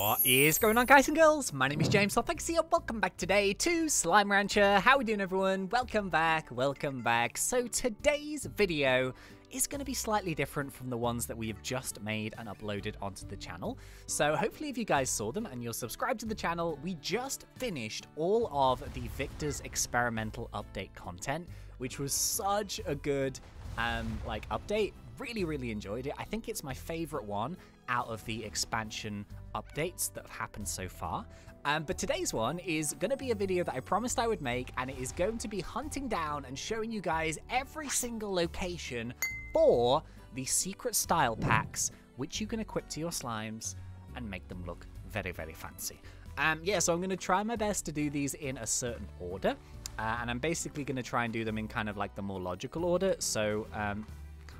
What is going on guys and girls? My name is James Lofexy and welcome back today to Slime Rancher. How are we doing everyone? Welcome back, welcome back. So today's video is going to be slightly different from the ones that we have just made and uploaded onto the channel. So hopefully if you guys saw them and you're subscribed to the channel, we just finished all of the Viktor's experimental update content, which was such a good um, like update. Really, really enjoyed it. I think it's my favorite one out of the expansion updates that have happened so far. Um, but today's one is going to be a video that I promised I would make, and it is going to be hunting down and showing you guys every single location for the secret style packs, which you can equip to your slimes and make them look very, very fancy. Um, yeah, so I'm going to try my best to do these in a certain order. Uh, and I'm basically going to try and do them in kind of like the more logical order. So um,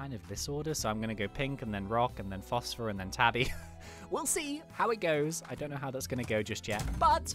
kind of this order. So I'm going to go pink and then rock and then phosphor and then tabby. we'll see how it goes. I don't know how that's going to go just yet. But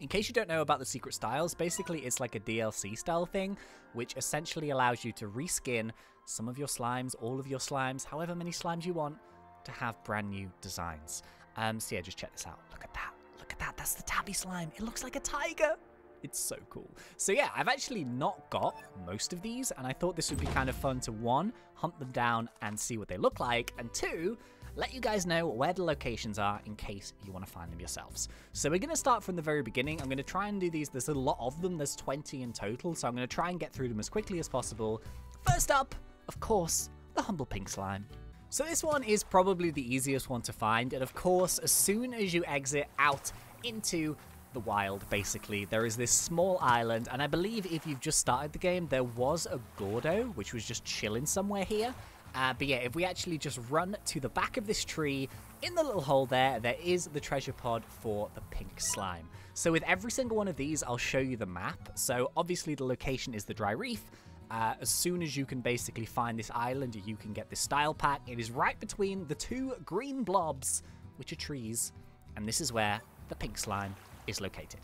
in case you don't know about the secret styles, basically it's like a DLC style thing, which essentially allows you to reskin some of your slimes, all of your slimes, however many slimes you want, to have brand new designs. Um, so yeah, just check this out. Look at that. Look at that. That's the tabby slime. It looks like a tiger. It's so cool. So yeah, I've actually not got most of these, and I thought this would be kind of fun to one, hunt them down and see what they look like, and two, let you guys know where the locations are in case you want to find them yourselves. So we're going to start from the very beginning. I'm going to try and do these. There's a lot of them. There's 20 in total, so I'm going to try and get through them as quickly as possible. First up, of course, the Humble Pink Slime. So this one is probably the easiest one to find, and of course, as soon as you exit out into the wild, basically. There is this small island, and I believe if you've just started the game, there was a Gordo, which was just chilling somewhere here. Uh, but yeah, if we actually just run to the back of this tree, in the little hole there, there is the treasure pod for the pink slime. So with every single one of these, I'll show you the map. So obviously the location is the dry reef. Uh, as soon as you can basically find this island, you can get this style pack. It is right between the two green blobs, which are trees. And this is where the pink slime is located.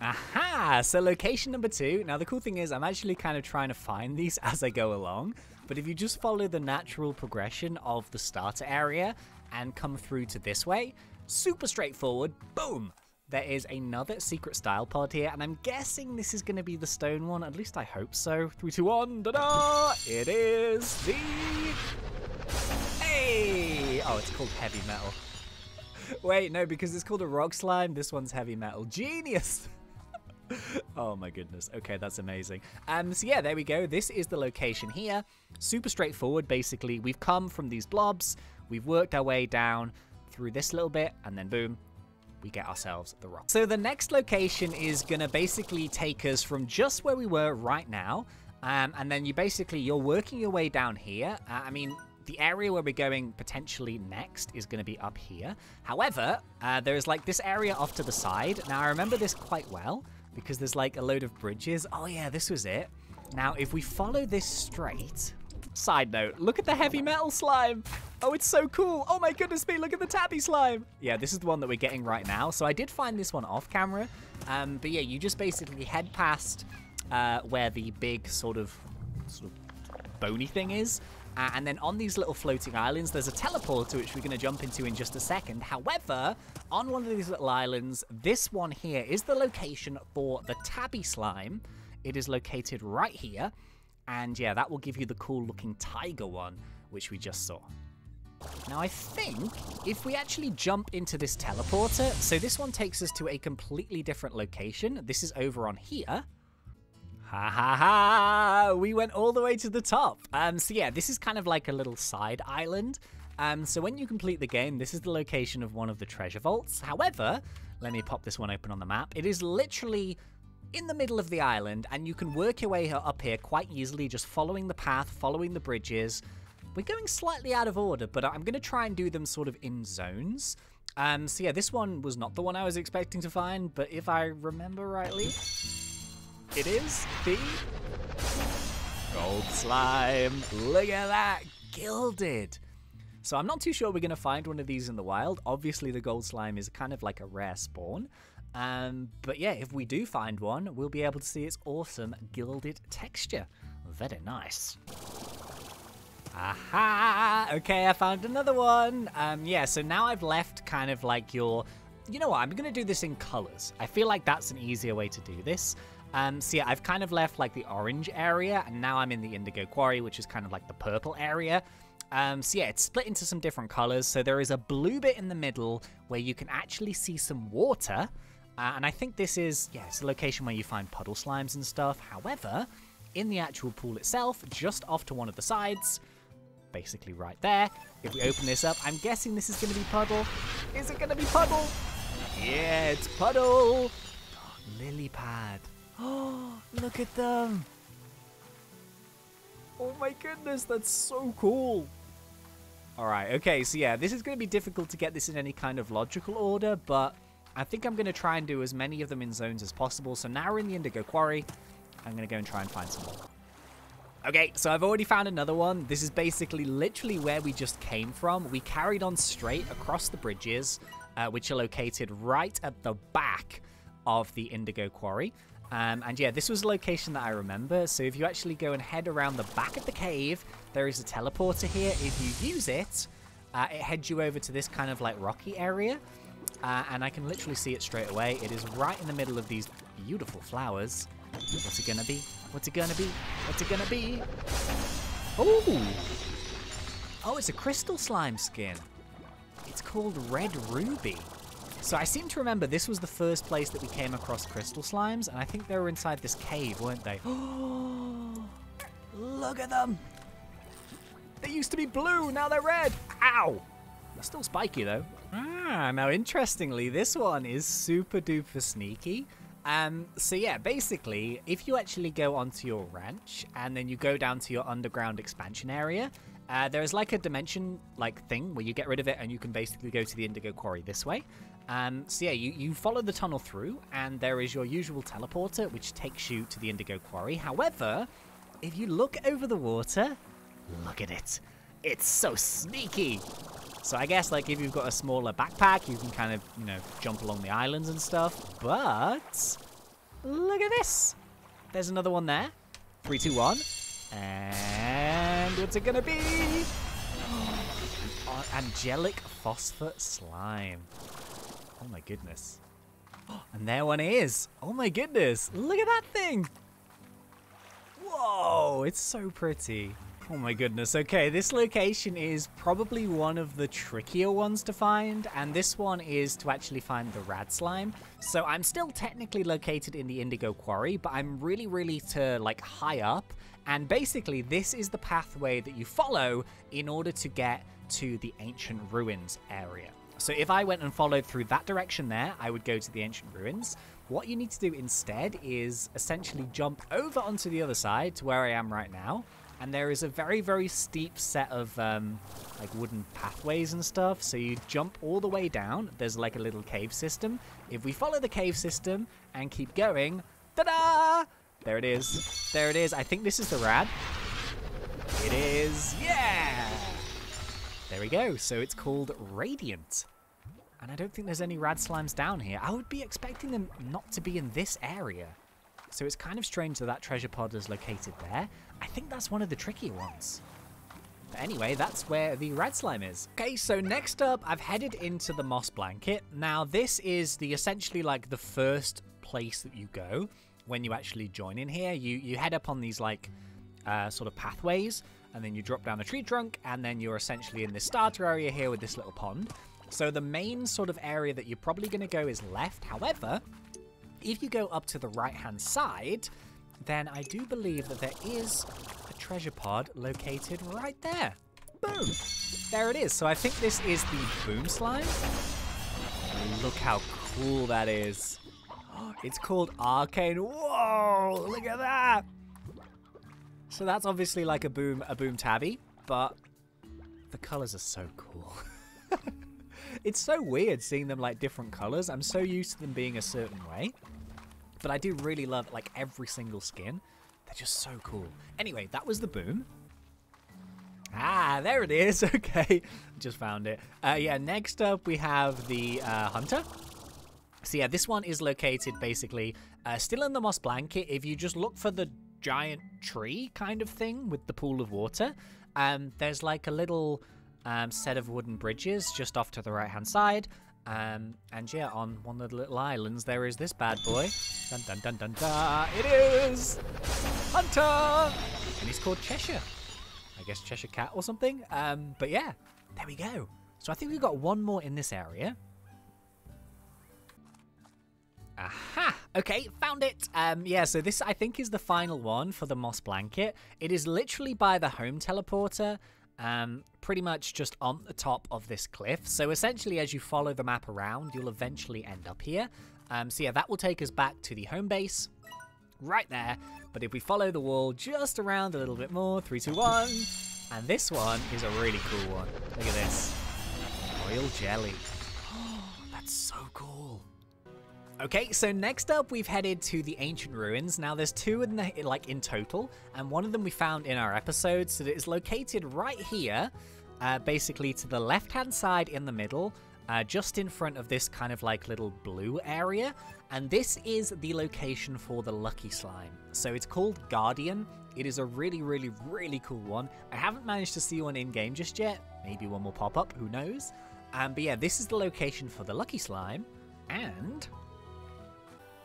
Aha! So location number two. Now the cool thing is I'm actually kind of trying to find these as I go along. But if you just follow the natural progression of the starter area and come through to this way, super straightforward, boom! There is another secret style pod here, and I'm guessing this is going to be the stone one. At least I hope so. Three, two, one, da-da! It is the... Hey! Oh, it's called heavy metal. Wait, no, because it's called a rock slime. This one's heavy metal. Genius! oh my goodness. Okay, that's amazing. Um, so yeah, there we go. This is the location here. Super straightforward, basically. We've come from these blobs. We've worked our way down through this little bit, and then boom, we get ourselves the rock. So the next location is going to basically take us from just where we were right now. Um, and then you basically, you're working your way down here. Uh, I mean, the area where we're going potentially next is going to be up here. However, uh, there is like this area off to the side. Now, I remember this quite well because there's like a load of bridges. Oh yeah, this was it. Now, if we follow this straight... Side note, look at the heavy metal slime. Oh, it's so cool. Oh my goodness me, look at the tabby slime. Yeah, this is the one that we're getting right now. So I did find this one off camera. Um, but yeah, you just basically head past uh, where the big sort of, sort of bony thing is. Uh, and then on these little floating islands, there's a teleporter which we're going to jump into in just a second. However, on one of these little islands, this one here is the location for the tabby slime. It is located right here. And yeah, that will give you the cool looking tiger one, which we just saw. Now I think if we actually jump into this teleporter, so this one takes us to a completely different location. This is over on here. Ha ha ha! We went all the way to the top. Um, so yeah, this is kind of like a little side island. Um, so when you complete the game, this is the location of one of the treasure vaults. However, let me pop this one open on the map. It is literally in the middle of the island, and you can work your way up here quite easily, just following the path, following the bridges. We're going slightly out of order, but I'm going to try and do them sort of in zones. Um, so yeah, this one was not the one I was expecting to find, but if I remember rightly, it is the gold slime. Look at that, gilded. So I'm not too sure we're going to find one of these in the wild. Obviously, the gold slime is kind of like a rare spawn. Um, but yeah, if we do find one, we'll be able to see its awesome gilded texture. Very nice. Aha! Okay, I found another one. Um, yeah, so now I've left kind of like your... You know what? I'm going to do this in colors. I feel like that's an easier way to do this. Um, so yeah, I've kind of left like the orange area, and now I'm in the indigo quarry, which is kind of like the purple area. Um, so yeah, it's split into some different colors. So there is a blue bit in the middle where you can actually see some water. Uh, and I think this is, yeah, it's a location where you find puddle slimes and stuff. However, in the actual pool itself, just off to one of the sides, basically right there, if we open this up, I'm guessing this is going to be puddle. Is it going to be puddle? Yeah, it's puddle. Oh, lily pad. Oh, look at them. Oh my goodness, that's so cool. Alright, okay, so yeah, this is going to be difficult to get this in any kind of logical order, but I think I'm going to try and do as many of them in zones as possible. So now we're in the Indigo Quarry. I'm going to go and try and find some more. Okay, so I've already found another one. This is basically literally where we just came from. We carried on straight across the bridges, uh, which are located right at the back of the Indigo Quarry. Um, and yeah, this was a location that I remember. So if you actually go and head around the back of the cave, there is a teleporter here. If you use it, uh, it heads you over to this kind of like rocky area. Uh, and I can literally see it straight away. It is right in the middle of these beautiful flowers. What's it gonna be? What's it gonna be? What's it gonna be? Oh! Oh, it's a crystal slime skin. It's called Red Ruby. So I seem to remember this was the first place that we came across crystal slimes, and I think they were inside this cave, weren't they? Look at them! They used to be blue, now they're red! Ow! They're still spiky though. Ah, now interestingly, this one is super duper sneaky. Um, so yeah, basically, if you actually go onto your ranch and then you go down to your underground expansion area, uh, there's like a dimension like thing where you get rid of it and you can basically go to the Indigo Quarry this way. Um, so yeah, you, you follow the tunnel through, and there is your usual teleporter, which takes you to the Indigo Quarry. However, if you look over the water, look at it. It's so sneaky. So I guess, like, if you've got a smaller backpack, you can kind of, you know, jump along the islands and stuff. But, look at this. There's another one there. Three, two, one. And what's it gonna be? Angelic Phosphor Slime. Oh my goodness. And there one is. Oh my goodness. Look at that thing. Whoa, it's so pretty. Oh my goodness. Okay, this location is probably one of the trickier ones to find, and this one is to actually find the rad slime. So I'm still technically located in the Indigo Quarry, but I'm really, really to like high up, and basically this is the pathway that you follow in order to get to the Ancient Ruins area. So if I went and followed through that direction there, I would go to the ancient ruins. What you need to do instead is essentially jump over onto the other side to where I am right now. And there is a very, very steep set of um, like wooden pathways and stuff. So you jump all the way down. There's like a little cave system. If we follow the cave system and keep going, ta-da! There it is. There it is. I think this is the rad. It is. Yeah! There we go. So it's called Radiant. And I don't think there's any rad slimes down here. I would be expecting them not to be in this area. So it's kind of strange that that treasure pod is located there. I think that's one of the tricky ones. But anyway, that's where the rad slime is. Okay, so next up, I've headed into the moss blanket. Now, this is the essentially like the first place that you go when you actually join in here. You you head up on these like uh, sort of pathways and then you drop down a tree trunk, and then you're essentially in this starter area here with this little pond. So the main sort of area that you're probably going to go is left. However, if you go up to the right-hand side, then I do believe that there is a treasure pod located right there. Boom! There it is. So I think this is the boom slime. Look how cool that is. It's called Arcane. Whoa! Look at that! So that's obviously like a boom a boom tabby, but the colors are so cool. it's so weird seeing them like different colors. I'm so used to them being a certain way. But I do really love like every single skin. They're just so cool. Anyway, that was the boom. Ah, there it is. Okay, just found it. Uh, yeah, next up we have the uh, hunter. So yeah, this one is located basically uh, still in the moss blanket. If you just look for the giant tree kind of thing with the pool of water. Um, there's like a little um, set of wooden bridges just off to the right hand side. Um, and yeah, on one of the little islands, there is this bad boy. Dun dun dun dun dun. It is Hunter! And he's called Cheshire. I guess Cheshire Cat or something. Um, but yeah, there we go. So I think we've got one more in this area. Aha! Okay, found it! Um, yeah, so this I think is the final one for the Moss Blanket. It is literally by the home teleporter, um, pretty much just on the top of this cliff. So essentially, as you follow the map around, you'll eventually end up here. Um, so yeah, that will take us back to the home base, right there. But if we follow the wall just around a little bit more, three, two, one, and this one is a really cool one. Look at this. Royal jelly. That's so cool. Okay, so next up we've headed to the ancient ruins. Now there's two in the like in total, and one of them we found in our episode. So it is located right here, uh, basically to the left-hand side in the middle, uh, just in front of this kind of like little blue area. And this is the location for the Lucky Slime. So it's called Guardian. It is a really, really, really cool one. I haven't managed to see one in game just yet. Maybe one will pop up. Who knows? Um, but yeah, this is the location for the Lucky Slime. And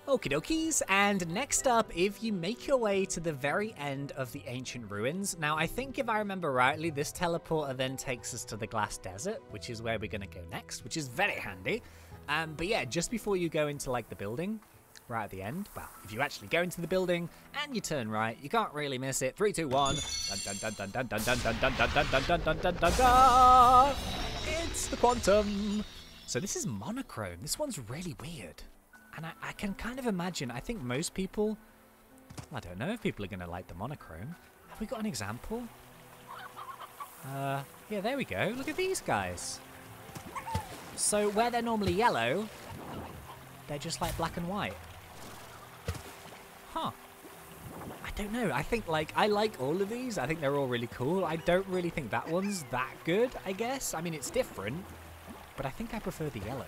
Okie dokies, and next up, if you make your way to the very end of the ancient ruins, now I think if I remember rightly, this teleporter then takes us to the glass desert, which is where we're gonna go next, which is very handy. Um, but yeah, just before you go into like the building, right at the end, well, if you actually go into the building and you turn right, you can't really miss it. Three, two, one. It's the quantum. So this is monochrome. This one's really weird. And I, I, can kind of imagine, I think most people, I don't know if people are going to like the monochrome. Have we got an example? Uh, yeah, there we go. Look at these guys. So where they're normally yellow, they're just like black and white. Huh. I don't know. I think like, I like all of these. I think they're all really cool. I don't really think that one's that good, I guess. I mean, it's different, but I think I prefer the yellow.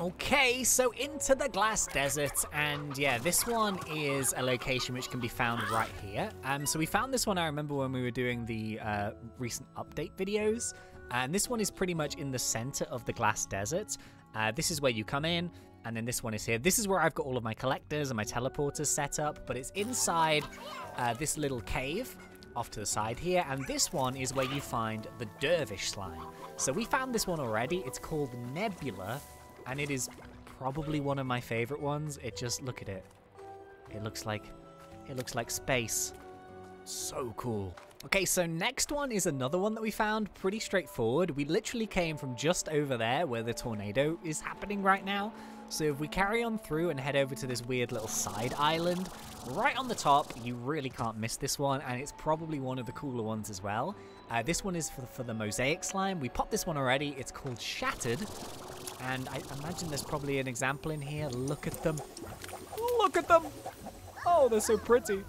Okay, so into the Glass Desert, and yeah, this one is a location which can be found right here. Um, so we found this one, I remember when we were doing the uh, recent update videos, and this one is pretty much in the center of the Glass Desert. Uh, this is where you come in, and then this one is here. This is where I've got all of my collectors and my teleporters set up, but it's inside uh, this little cave off to the side here, and this one is where you find the Dervish Slime. So we found this one already. It's called Nebula, and it is probably one of my favorite ones. It just, look at it. It looks like, it looks like space. So cool. Okay, so next one is another one that we found. Pretty straightforward. We literally came from just over there where the tornado is happening right now. So if we carry on through and head over to this weird little side island, right on the top, you really can't miss this one, and it's probably one of the cooler ones as well. Uh, this one is for, for the mosaic slime. We popped this one already. It's called Shattered, and I imagine there's probably an example in here. Look at them. Look at them. Oh, they're so pretty.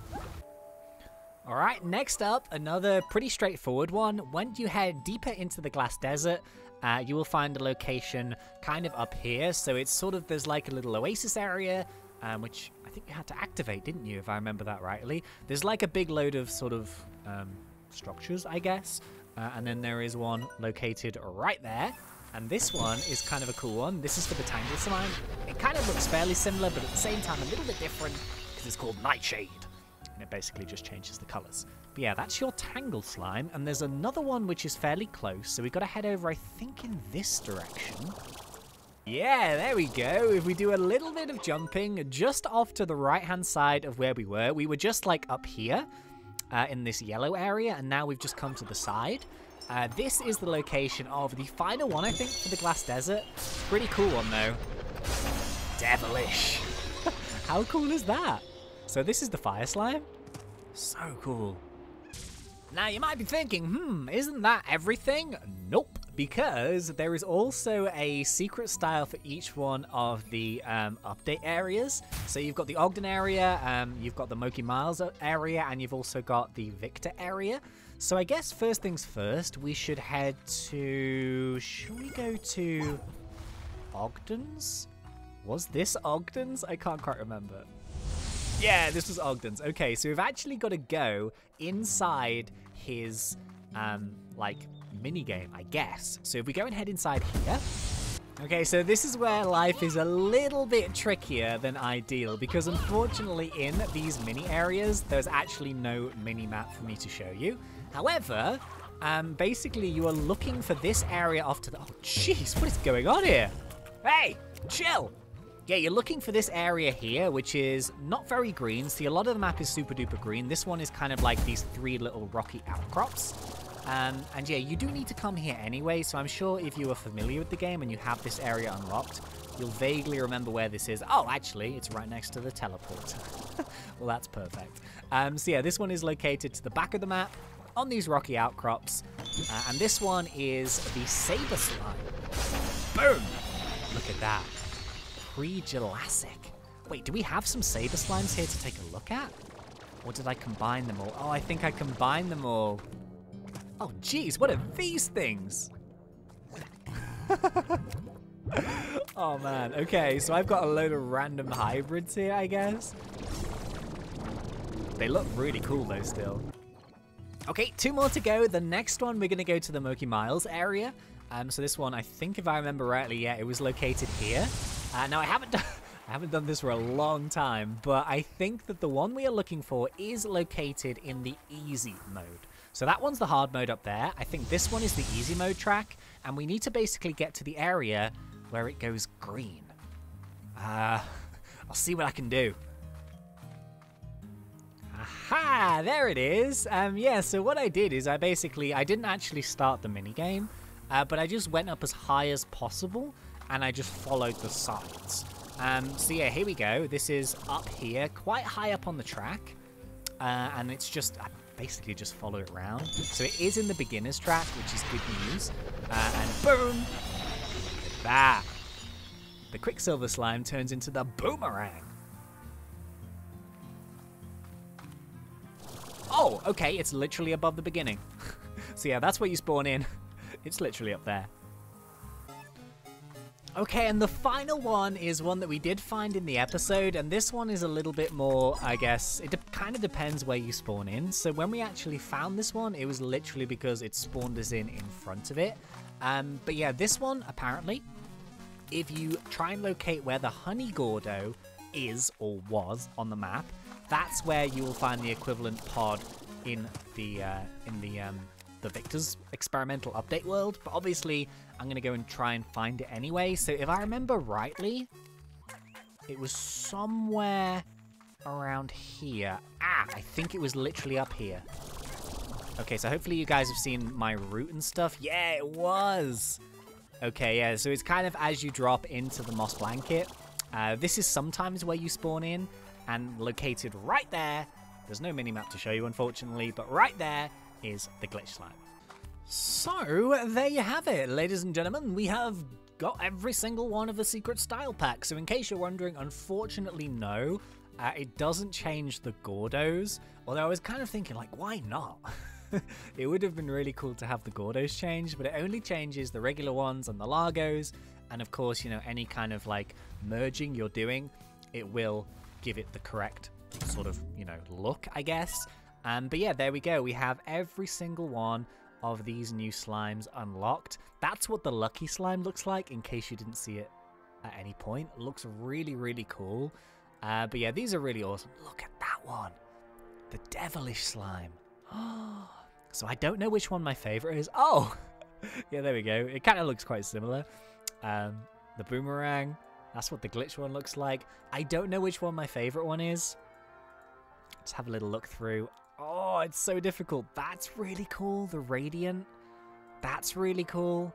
All right, next up, another pretty straightforward one. When you head deeper into the Glass Desert, uh, you will find a location kind of up here. So it's sort of, there's like a little oasis area, um, which I think you had to activate, didn't you, if I remember that rightly? There's like a big load of sort of um, structures, I guess. Uh, and then there is one located right there. And this one is kind of a cool one. This is for the Tangle Slime. It kind of looks fairly similar, but at the same time a little bit different because it's called Nightshade. And it basically just changes the colours. But yeah, that's your Tangle Slime. And there's another one which is fairly close. So we've got to head over, I think, in this direction. Yeah, there we go. If we do a little bit of jumping just off to the right-hand side of where we were, we were just like up here uh, in this yellow area, and now we've just come to the side. Uh, this is the location of the final one, I think, for the Glass Desert. Pretty cool one, though. Devilish. How cool is that? So this is the Fire Slime? So cool. Now, you might be thinking, hmm, isn't that everything? Nope, because there is also a secret style for each one of the um, update areas. So you've got the Ogden area, um, you've got the Mochi Miles area, and you've also got the Viktor area. So I guess first things first, we should head to... Should we go to Ogden's? Was this Ogden's? I can't quite remember. Yeah, this was Ogden's. Okay, so we've actually got to go inside his um, like mini game, I guess. So if we go and head inside here. Okay, so this is where life is a little bit trickier than ideal because unfortunately in these mini areas, there's actually no mini map for me to show you. However, um, basically you are looking for this area off to the... Oh, jeez, what is going on here? Hey, chill. Yeah, you're looking for this area here, which is not very green. See, a lot of the map is super duper green. This one is kind of like these three little rocky outcrops. Um, and yeah, you do need to come here anyway, so I'm sure if you are familiar with the game and you have this area unlocked, you'll vaguely remember where this is. Oh, actually, it's right next to the teleport. well, that's perfect. Um, so yeah, this one is located to the back of the map on these rocky outcrops. Uh, and this one is the Saber Slime. Boom! Look at that. Pre-Jurassic. Wait, do we have some Saber Slimes here to take a look at? Or did I combine them all? Oh, I think I combined them all. Oh, geez, what are these things? oh, man. Okay, so I've got a load of random hybrids here, I guess. They look really cool, though, still. Okay, two more to go. The next one, we're going to go to the Mochi Miles area. Um, so this one, I think if I remember rightly, yeah, it was located here. Uh, now, I haven't done... I haven't done this for a long time, but I think that the one we are looking for is located in the easy mode. So that one's the hard mode up there. I think this one is the easy mode track, and we need to basically get to the area where it goes green. Uh, I'll see what I can do. Aha, there it is. Um, yeah, so what I did is I basically, I didn't actually start the minigame, uh, but I just went up as high as possible, and I just followed the sides. Um, so yeah, here we go. This is up here, quite high up on the track. Uh, and it's just, I basically just follow it around. So it is in the beginner's track, which is good news. Uh, and boom! That. The Quicksilver Slime turns into the Boomerang. Oh, okay, it's literally above the beginning. so yeah, that's where you spawn in. It's literally up there. Okay, and the final one is one that we did find in the episode, and this one is a little bit more, I guess, it kind of depends where you spawn in. So when we actually found this one, it was literally because it spawned us in in front of it. Um, but yeah, this one, apparently, if you try and locate where the Honey Gordo is or was on the map, that's where you will find the equivalent pod in the uh, in the um, the Viktor's experimental update world. But obviously, I'm gonna go and try and find it anyway. So if I remember rightly, it was somewhere around here. Ah, I think it was literally up here. Okay, so hopefully you guys have seen my route and stuff. Yeah, it was. Okay, yeah, so it's kind of as you drop into the moss blanket. Uh, this is sometimes where you spawn in, and located right there, there's no mini-map to show you, unfortunately, but right there is the glitch slime. So, there you have it, ladies and gentlemen. We have got every single one of the secret style packs. So in case you're wondering, unfortunately, no. Uh, it doesn't change the Gordos, although I was kind of thinking, like, why not? it would have been really cool to have the Gordos changed, but it only changes the regular ones and the Largos, and of course, you know, any kind of like merging you're doing, it will give it the correct sort of, you know, look, I guess. Um, but yeah, there we go. We have every single one of these new slimes unlocked. That's what the lucky slime looks like, in case you didn't see it at any point. It looks really, really cool. Uh, but yeah, these are really awesome. Look at that one. The devilish slime. so I don't know which one my favorite is. Oh, yeah, there we go. It kind of looks quite similar. Um, the boomerang. That's what the glitch one looks like. I don't know which one my favorite one is. Let's have a little look through. Oh, it's so difficult. That's really cool. The Radiant. That's really cool.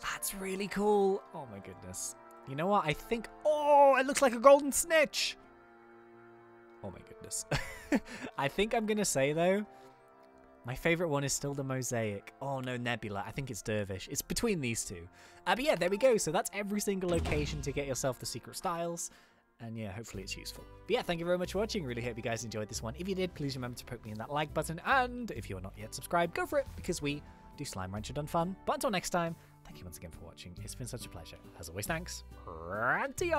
That's really cool. Oh my goodness. You know what? I think... Oh, it looks like a golden snitch. Oh my goodness. I think I'm going to say, though, my favorite one is still the Mosaic. Oh no, Nebula. I think it's Dervish. It's between these two. Uh, but yeah, there we go. So that's every single location to get yourself the secret styles. And yeah, hopefully it's useful. But yeah, thank you very much for watching. Really hope you guys enjoyed this one. If you did, please remember to poke me in that like button. And if you're not yet subscribed, go for it because we do Slime Rancher Done Fun. But until next time, thank you once again for watching. It's been such a pleasure. As always, thanks. Ranty